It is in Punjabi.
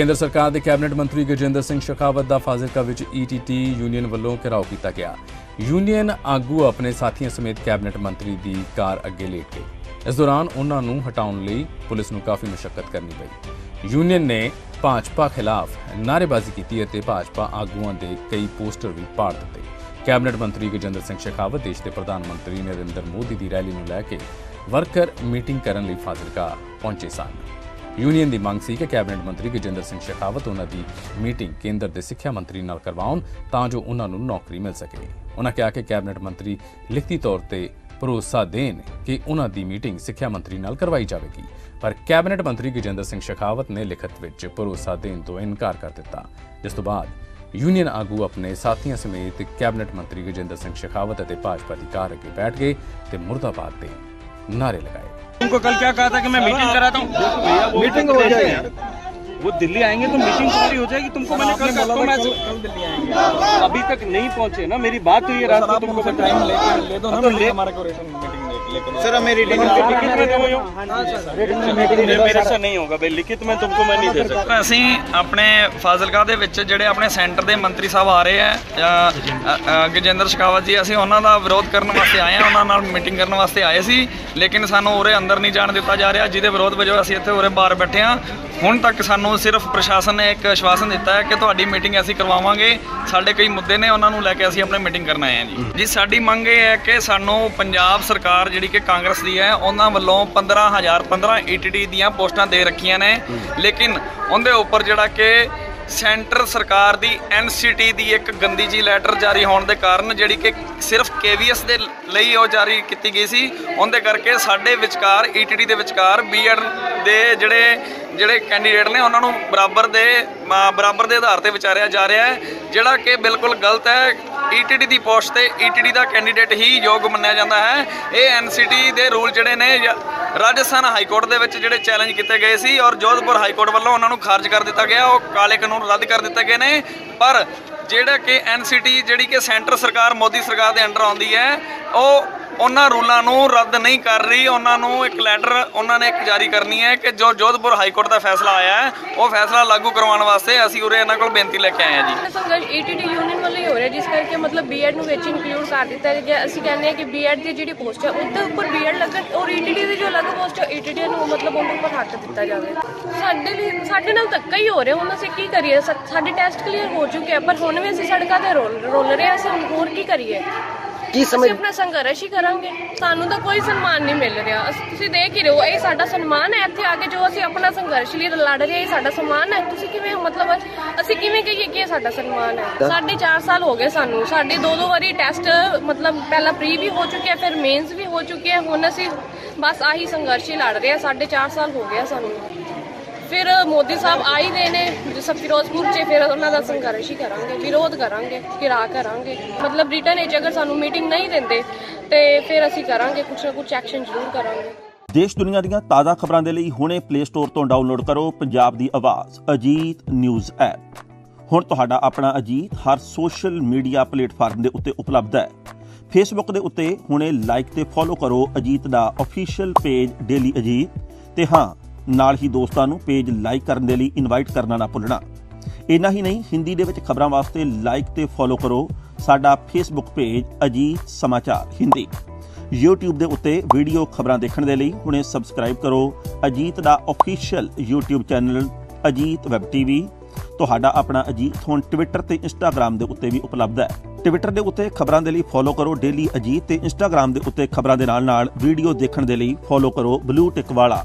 ਕੇਂਦਰ ਸਰਕਾਰ ਦੇ ਕੈਬਨਿਟ ਮੰਤਰੀ ਗਜੇਂਦਰ ਸਿੰਘ ਸ਼ੇਖਾਵਤ ਦਾ ਫਾਜ਼ਿਲਕਾ ਵਿੱਚ ਈਟੀਟੀ ਯੂਨੀਅਨ ਵੱਲੋਂ ਘਿਰਾਓ ਕੀਤਾ ਗਿਆ। ਯੂਨੀਅਨ ਆਗੂ ਆਪਣੇ ਸਾਥੀਆਂ ਸਮੇਤ ਕੈਬਨਿਟ ਮੰਤਰੀ ਦੀ ਕਾਰ ਅੱਗੇ ਲੇਟ ਗਏ। ਇਸ ਦੌਰਾਨ ਉਹਨਾਂ ਨੂੰ ਹਟਾਉਣ ਲਈ ਪੁਲਿਸ ਨੂੰ ਕਾਫੀ ਮੁਸ਼ਕਲ ਕਰਨੀ ਪਈ। ਯੂਨੀਅਨ ਨੇ ਭਾਜਪਾ ਖਿਲਾਫ ਨਾਅਰੇਬਾਜ਼ੀ ਕੀਤੀ ਅਤੇ ਭਾਜਪਾ ਆਗੂਆਂ ਦੇ ਕਈ ਪੋਸਟਰ ਵੀ ਪਾੜ ਦਿੱਤੇ। ਕੈਬਨਿਟ ਮੰਤਰੀ ਗਜੇਂਦਰ ਸਿੰਘ ਸ਼ੇਖਾਵਤ ਦੇਸ਼ ਦੇ ਪ੍ਰਧਾਨ ਮੰਤਰੀ ਨਰਿੰਦਰ ਮੋਦੀ ਦੀ ਰੈਲੀ ਨੂੰ ਲੈ ਕੇ ਵਰਕਰ ਮੀਟਿੰਗ ਕਰਨ ਲਈ ਫਾਜ਼ਿਲਕਾ ਪਹੁੰਚੇ ਸਨ। ਯੂਨੀਅਨ ਦੀ ਮੰਗ ਸੀ ਕਿ ਕੈਬਨਿਟ ਮੰਤਰੀ ਗਜਿੰਦਰ ਸਿੰਘ ਸ਼ੇਖਾਵਤ ਉਹਨਾਂ ਦੀ ਮੀਟਿੰਗ ਕੇਂਦਰ ਦੇ ਸਿੱਖਿਆ ਮੰਤਰੀ ਨਾਲ ਕਰਵਾਉਣ ਤਾਂ ਜੋ ਉਹਨਾਂ ਨੂੰ ਨੌਕਰੀ ਮਿਲ ਸਕੇ। ਉਹਨਾਂ ਕਿਹਾ ਕਿ ਕੈਬਨਿਟ ਮੰਤਰੀ ਲਿਖਤੀ ਤੌਰ ਤੇ ਭਰੋਸਾ ਦੇਣ ਕਿ ਉਹਨਾਂ ਦੀ ਮੀਟਿੰਗ ਸਿੱਖਿਆ ਮੰਤਰੀ ਨਾਲ ਕਰਵਾਈ ਜਾਵੇਗੀ। ਪਰ ਕੈਬਨਿਟ ਮੰਤਰੀ ਗਜਿੰਦਰ ਸਿੰਘ ਸ਼ੇਖਾਵਤ ਨੇ ਲਿਖਤ ਵਿੱਚ ਭਰੋਸਾ ਦੇਣ ਤੋਂ ਇਨਕਾਰ ਕਰ ਦਿੱਤਾ। ਜਿਸ ਤੋਂ ਬਾਅਦ ਯੂਨੀਅਨ ਆਗੂ ਆਪਣੇ ਸਾਥੀਆਂ ਸਮੇਤ ਕੈਬਨਿਟ ਮੰਤਰੀ ਗਜਿੰਦਰ ਸਿੰਘ ਸ਼ੇਖਾਵਤ ਅਤੇ ਭਾਜਪਾ ਦੀ ਕਾਰ ਅੱਗੇ ਬੈਠ ਗਏ ਤੇ ਮੁਰਦਾਬਾਦ ਦੇ ਨਾਰੇ ਲਗਾਏ। उनको कल क्या कहा था कि मैं मीटिंग कराता हूँ? मीटिंग हो जाएगी। वो दिल्ली आएँगे तो मीटिंग पूरी हो जाएगी। तुमको मैंने कल कहा था मैं कल दिल्ली आएँगे। अभी तक नहीं पहुँचे ना। मेरी बात हुई है रात को तुमको टाइम ले दो ना ले- मीटिंग लेकर सर अब मेरी टिकट लिखित में दो मेरे मेरे से नहीं होगा भाई लिखित में तुमको मैं नहीं दे सकता ਅਸੀਂ ਆਪਣੇ ਫਾਜ਼ਿਲਕਾ ਦੇ ਵਿੱਚ ਜਿਹੜੇ ਆਪਣੇ ਸੈਂਟਰ ਦੇ ਮੰਤਰੀ ਸਾਹਿਬ ਆ ਰਹੇ ਆ ਅ, ਅ, ਗਜੇਂਦਰ ਸ਼ਿਕਾਵਤ ਜੀ ਅਸੀਂ ਉਹਨਾਂ ਦਾ ਵਿਰੋਧ ਕਰਨ ਵਾਸਤੇ ਆਏ ਆ ਉਹਨਾਂ ਨਾਲ ਮੀਟਿੰਗ ਕਰਨ ਵਾਸਤੇ ਆਏ ਸੀ ਲੇਕਿਨ ਸਾਨੂੰ ਉਰੇ ਅੰਦਰ ਨਹੀਂ ਜਾਣ ਦਿੱਤਾ ਜਾ ਰਿਹਾ ਜਿਹਦੇ ਵਿਰੋਧ ਵਜੋਂ ਅਸੀਂ ਇੱਥੇ ਉਰੇ ਬਾਹਰ ਬੈਠੇ ਆ ਹੁਣ ਤੱਕ ਸਾਨੂੰ ਸਿਰਫ ਪ੍ਰਸ਼ਾਸਨ ਨੇ ਇੱਕ ਆਸ਼ਵਾਸਨ ਦਿੱਤਾ ਹੈ ਕਿ ਤੁਹਾਡੀ ਮੀਟਿੰਗ ਅਸੀਂ ਕਰਵਾਵਾਂਗੇ। ਸਾਡੇ ਕਈ ਮੁੱਦੇ ਨੇ ਉਹਨਾਂ ਨੂੰ ਲੈ ਕੇ ਅਸੀਂ ਆਪਣੀ ਮੀਟਿੰਗ ਕਰਨ ਆਏ ਹਾਂ ਜੀ। ਜੀ ਸਾਡੀ ਮੰਗ ਇਹ ਹੈ ਕਿ ਸਾਨੂੰ ਪੰਜਾਬ ਸਰਕਾਰ ਜਿਹੜੀ ਕਿ ਕਾਂਗਰਸ ਦੀ ਹੈ ਉਹਨਾਂ ਵੱਲੋਂ 15000 15 ਈਟੀਟੀ ਦੀਆਂ ਪੋਸਟਾਂ ਦੇ ਰੱਖੀਆਂ ਨੇ। ਲੇਕਿਨ ਉਹਦੇ ਉੱਪਰ ਜਿਹੜਾ ਕਿ ਸੈਂਟਰ ਸਰਕਾਰ ਦੀ ਐਨਸੀਟੀ ਦੀ ਇੱਕ ਗੰਦੀ ਜੀ ਲੈਟਰ ਜਾਰੀ ਹੋਣ ਦੇ ਕਾਰਨ ਜਿਹੜੀ ਕਿ ਸਿਰਫ ਕੇਵੀਐਸ ਦੇ ਲਈ ਉਹ ਜਾਰੀ ਕੀਤੀ ਗਈ ਸੀ। ਉਹਦੇ ਕਰਕੇ ਸਾਡੇ ਵਿਚਕਾਰ ਈਟੀਟੀ ਦੇ ਵਿਚਕਾਰ ਬੀਐਡ ਦੇ ਜਿਹੜੇ ਜਿਹੜੇ ਕੈਂਡੀਡੇਟ ਨੇ, ਉਹਨਾਂ ਨੂੰ ਬਰਾਬਰ ਦੇ ਬਰਾਬਰ ਦੇ ਆਧਾਰ ਤੇ ਵਿਚਾਰਿਆ ਜਾ ਰਿਹਾ ਹੈ, ਜਿਹੜਾ ਕਿ ਬਿਲਕੁਲ ਗਲਤ ਹੈ। ਈਟੀਟੀ ਦੀ ਪੋਸਟ ਤੇ ਈਟੀਟੀ ਦਾ ਕੈਂਡੀਡੇਟ ਹੀ ਯੋਗ ਮੰਨਿਆ ਜਾਂਦਾ ਹੈ। ਇਹ ਐਨਸੀਟੀ ਦੇ ਰੂਲ ਜਿਹੜੇ ਨੇ ਜਾਂ- ਰਾਜਸਥਾਨ ਹਾਈ ਕੋਰਟ ਦੇ ਵਿੱਚ ਜਿਹੜੇ ਚੈਲੰਜ ਕੀਤੇ ਗਏ ਸੀ ਔਰ ਜੋਧਪੁਰ ਹਾਈ ਕੋਰਟ ਵੱਲੋਂ ਉਹਨਾਂ ਨੂੰ ਖਾਰਜ ਕਰ ਦਿੱਤਾ ਗਿਆ, ਉਹ ਕਾਲੇ ਕਾਨੂੰਨ ਰੱਦ ਕਰ ਦਿੱਤੇ ਗਏ ਨੇ। ਪਰ ਜਿਹੜਾ ਕਿ ਐਨਸੀਟੀ ਜਿਹੜੀ ਕਿ ਸੈਂਟਰ ਸਰਕਾਰ, ਮੋਦੀ ਸਰਕਾਰ ਦੇ ਅੰਡਰ ਆਉਂਦੀ ਹੈ, ਉਹ ਉਹਨਾਂ ਰੂਲਾਂ ਨੂੰ ਰੱਦ ਨਹੀਂ ਕਰ ਰਹੀ, ਉਹਨਾਂ ਨੂੰ ਇੱਕ ਲੈਟਰ ਉਹਨਾਂ ਨੇ ਇੱਕ ਜਾਰੀ ਕਰਨੀ ਹੈ ਕਿ ਜੋ ਜੋਧਪੁਰ ਹਾਈ ਕੋਰਟ ਦਾ ਫੈਸਲਾ ਆਇਆ ਹੈ, ਉਹ ਫੈਸਲਾ ਲਾਗੂ ਕਰਵਾਉਣ ਵਾਸਤੇ ਅਸੀਂ ਉਰੇ ਇਹਨਾਂ ਕੋਲ ਬੇਨਤੀ ਲੈ ਕੇ ਆਏ ਹਾਂ ਜੀ। ਸੰਘਰਸ਼ ਈਟੀਟੀ ਯੂਨੀਅਨ ਵੱਲੋਂ ਹੀ ਹੋ ਰਿਹਾ, ਜਿਸ ਕਰਕੇ ਮਤਲਬ ਬੀਐਡ ਨੂੰ ਵਿੱਚ ਇਨਕਲੂਡ ਕਰ ਦਿੱਤਾ ਗਿਆ। ਅਸੀਂ ਕਹਿੰਦੇ ਹਾਂ ਕਿ ਬੀਐਡ ਦੀ ਜਿਹੜੀ ਪੋਸਟ ਹੈ, ਉਹਦੇ ਉੱਪਰ ਬੀਐਡ ਲੱਗਣ ਔਰ ਈਟੀਟੀ ਦੀ ਜੋ ਅਲੱਗ ਪੋਸਟ ਹੈ ਈਟੀਟੀ ਨੂੰ ਮਤਲਬ ਉਹਦੇ ਉੱਪਰ ਹੱਥ ਦਿੱਤਾ ਜਾਵੇ। ਸਾਡੇ ਲਈ, ਸਾਡੇ ਨਾਲ ਧੱਕਾ ਹੀ ਹੋ ਰਿਹਾ, ਹੁਣ ਅਸੀਂ ਕੀ ਕਰੀਏ? ਸਾਡੇ ਟੈਸਟ ਕਲੀਅਰ ਹੋ ਚੁੱਕੇ ਆ, ਪਰ ਹੁਣ ਵੀ ਅਸੀਂ ਸੜਕਾਂ ਤੇ ਰੋਲ ਰੋਲ ਰਹੇ ਹਾਂ, ਅਸੀਂ ਹੋਰ ਕੀ ਕਰੀਏ? ਕੀ ਸਮਝ ਆਪਣਾ ਸੰਘਰਸ਼ ਹੀ ਕਰਾਂਗੇ। ਸਾਨੂੰ ਤਾਂ ਕੋਈ ਸਨਮਾਨ ਨਹੀਂ ਮਿਲ ਰਿਹਾ। ਅਸੀਂ ਤੁਸੀਂ ਦੇਖ ਹੀ ਰਹੇ ਹੋ ਇਹ ਸਾਡਾ ਸਨਮਾਨ ਹੈ ਇੱਥੇ ਆ ਕੇ ਜੋ ਅਸੀਂ ਆਪਣਾ ਸੰਘਰਸ਼ ਲਈ ਲੜ ਰਹੇ ਹਾਂ ਇਹ ਸਾਡਾ ਸਨਮਾਨ ਹੈ। ਤੁਸੀਂ ਕਿਵੇਂ ਮਤਲਬ ਅਸੀਂ ਕਿਵੇਂ ਕਹੀਏ ਕਿ ਇਹ ਸਾਡਾ ਸਨਮਾਨ ਹੈ? ਸਾਢੇ 4 ਸਾਲ ਹੋ ਗਏ ਸਾਨੂੰ। ਸਾਡੇ ਦੋ ਦੋ ਵਾਰੀ ਟੈਸਟ ਮਤਲਬ ਪਹਿਲਾਂ ਪ੍ਰੀ ਵੀ ਹੋ ਚੁੱਕਿਆ ਫਿਰ ਮੇਨਸ ਵੀ ਹੋ ਚੁੱਕਿਆ। ਹੁਣ ਅਸੀਂ ਬਸ ਆਹੀ ਸੰਘਰਸ਼ ਹੀ ਲੜ ਰਹੇ ਹਾਂ। ਸਾਢੇ 4 ਸਾਲ ਹੋ ਗਿਆ ਸਾਨੂੰ। ਫਿਰ ਮੋਦੀ ਸਾਹਿਬ ਆ ਹੀ ਗਏ ਨੇ ਜਿਸ ਫਿਰੋਜ਼ਪੁਰ 'ਚ, ਫਿਰ ਉਹਨਾਂ ਦਾ ਸੰਘਰਸ਼ ਹੀ ਕਰਾਂਗੇ, ਵਿਰੋਧ ਕਰਾਂਗੇ ਘਿਰਾ ਕਰਾਂਗੇ। ਮਤਲਬ ਰਿਟਰਨ ਵਿੱਚ ਅਗਰ ਸਾਨੂੰ ਮੀਟਿੰਗ ਨਹੀਂ ਦਿੰਦੇ, ਤੇ ਫਿਰ ਅਸੀਂ ਕਰਾਂਗੇ, ਕੁਛ ਨਾ ਕੁਛ ਐਕਸ਼ਨ ਜ਼ਰੂਰ ਕਰਾਂਗੇ। ਦੇਸ਼ ਦੁਨੀਆ ਦੀਆਂ ਤਾਜ਼ਾ ਖਬਰਾਂ ਦੇ ਲਈ ਹੁਣੇ ਪਲੇ ਸਟੋਰ ਤੋਂ ਡਾਊਨਲੋਡ ਕਰੋ ਪੰਜਾਬ ਦੀ ਆਵਾਜ਼, ਅਜੀਤ ਨਿਊਜ਼ ਐਪ। ਹੁਣ ਤੁਹਾਡਾ ਆਪਣਾ ਅਜੀਤ ਹਰ ਸੋਸ਼ਲ ਮੀਡੀਆ ਪਲੇਟਫਾਰਮ ਦੇ ਉੱਤੇ ਉਪਲਬਧ ਹੈ। ਫੇਸਬੁੱਕ ਦੇ ਉੱਤੇ ਹੁਣੇ ਲਾਈਕ ਤੇ ਫੋਲੋ ਕਰੋ ਅਜੀਤ ਦਾ ਅਫੀਸ਼ੀਅਲ ਪੇਜ ਡੇਲੀ ਅਜੀਤ ਤੇ ਹਾਂ ਨਾਲ ਹੀ ਦੋਸਤਾਂ ਨੂੰ ਪੇਜ ਲਾਈਕ ਕਰਨ ਦੇ ਲਈ ਇਨਵਾਈਟ ਕਰਨਾ ਨਾ ਭੁੱਲਣਾ। ਇੰਨਾ ਹੀ ਨਹੀਂ, ਹਿੰਦੀ ਦੇ ਵਿੱਚ ਖਬਰਾਂ ਵਾਸਤੇ ਲਾਈਕ ਤੇ ਫੋਲੋ ਕਰੋ ਸਾਡਾ ਫੇਸਬੁੱਕ ਪੇਜ ਅਜੀਤ ਸਮਾਚਾਰ ਹਿੰਦੀ। YouTube ਦੇ ਉੱਤੇ ਵੀਡੀਓ ਖਬਰਾਂ ਦੇਖਣ ਦੇ ਲਈ ਹੁਣੇ ਸਬਸਕ੍ਰਾਈਬ ਕਰੋ ਅਜੀਤ ਦਾ official YouTube channel Ajit web TV ਤੁਹਾਡਾ ਆਪਣਾ ਅਜੀਤ ਹੁਣ ਟਵਿੱਟਰ ਤੇ ਇੰਸਟਾਗ੍ਰam ਦੇ ਉੱਤੇ ਵੀ ਉਪਲਬਧ ਹੈ। ਟਵਿੱਟਰ ਦੇ ਉੱਤੇ ਖਬਰਾਂ ਦੇ ਲਈ ਫੋਲੋ ਕਰੋ ਡੇਲੀ ਅਜੀਤ ਤੇ ਇੰਸਟਾਗ੍ਰam ਦੇ ਉੱਤੇ ਖਬਰਾਂ ਦੇ ਨਾਲ ਨਾਲ ਵੀਡੀਓ ਦੇਖਣ ਦੇ ਲਈ ਫੋਲੋ ਕਰੋ ਬਲੂ ਟਿਕ ਵਾਲਾ।